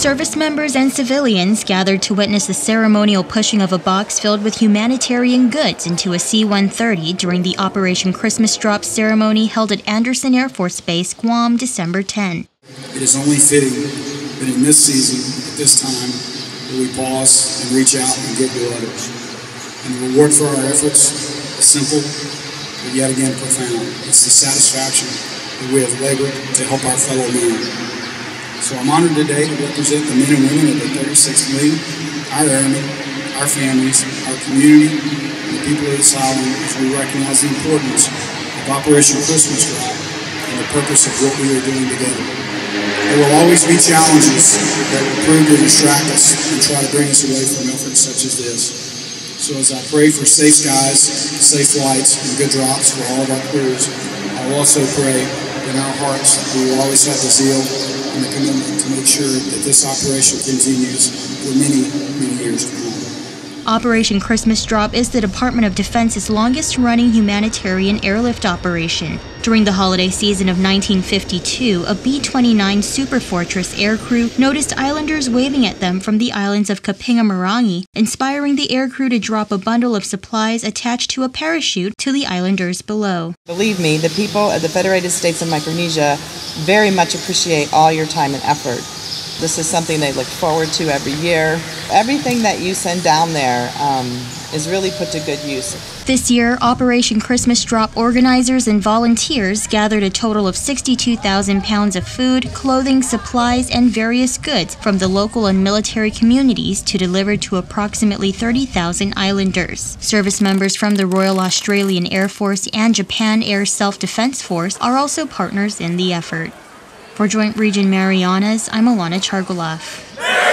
Service members and civilians gathered to witness the ceremonial pushing of a box filled with humanitarian goods into a C 130 during the Operation Christmas Drop ceremony held at Andersen Air Force Base, Guam, December 10. It is only fitting that in this season, at this time, that we pause and reach out and give to others. And the reward for our efforts is simple, but yet again profound. It's the satisfaction that we have labored to help our fellow men. So I'm honored today to represent the men and women of the 36th Wing, our airmen, our families, our community, and the people of this island as we recognize the importance of Operation Christmas Drop and the purpose of what we are doing together. There will always be challenges that will prove to distract us and try to bring us away from efforts such as this. So as I pray for safe skies, safe flights, and good drops for all of our crews, I will also pray in our hearts we will always have the zeal and the commitment to make sure that this operation continues for many, many years to come. Operation Christmas Drop is the Department of Defense's longest running humanitarian airlift operation. During the holiday season of 1952, a B 29 Super Fortress aircrew noticed islanders waving at them from the islands of Kapingamarangi, inspiring the aircrew to drop a bundle of supplies attached to a parachute to the islanders below. Believe me, the people of the Federated States of Micronesia very much appreciate all your time and effort. This is something they look forward to every year. Everything that you send down there um, is really put to good use. This year, Operation Christmas Drop organizers and volunteers gathered a total of 62,000 pounds of food, clothing, supplies, and various goods from the local and military communities to deliver to approximately 30,000 islanders. Service members from the Royal Australian Air Force and Japan Air Self Defense Force are also partners in the effort. For Joint Region Marianas, I'm Alana Chargualaf.